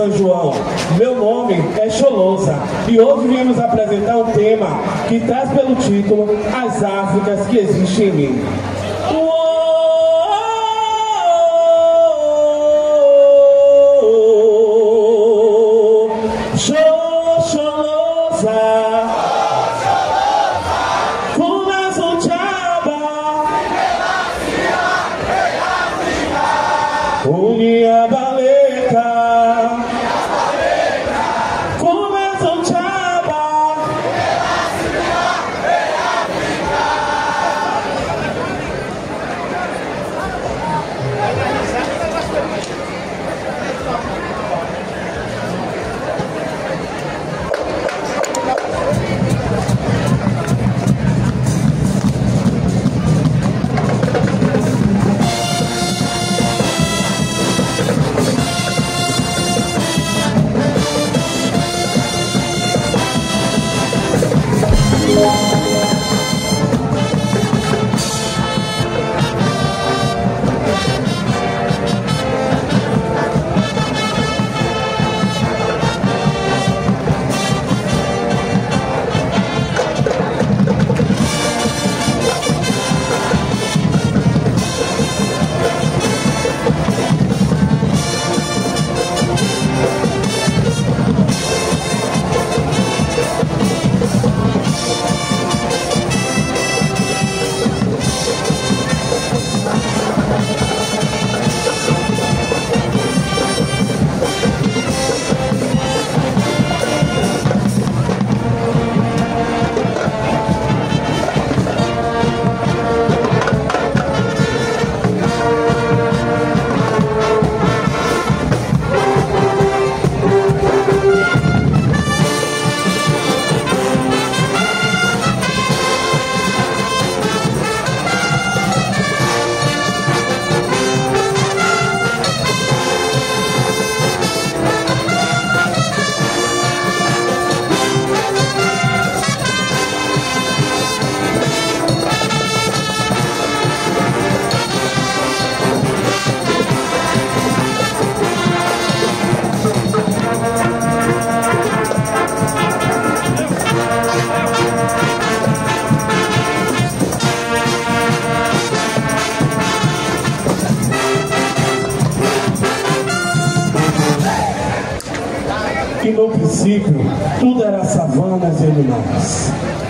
São João. Meu nome é Cholosa e hoje viemos apresentar um tema que traz pelo título As Áfricas que existem em mim. us.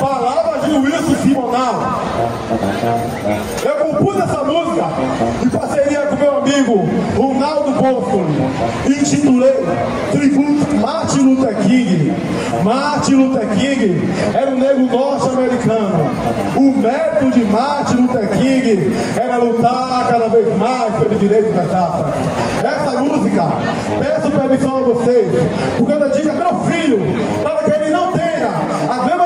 Palavras de Wilson Simonal. Eu compus essa música em parceria com meu amigo Ronaldo Boscoli. Intitulei Tributo Martin Luther King. Martin Luther King era um negro norte-americano. O método de Martin Luther King era lutar cada vez mais pelo direito das raças música. Peço permissão a vocês, porque eu dedico a é meu filho, para que ele não tenha a mesma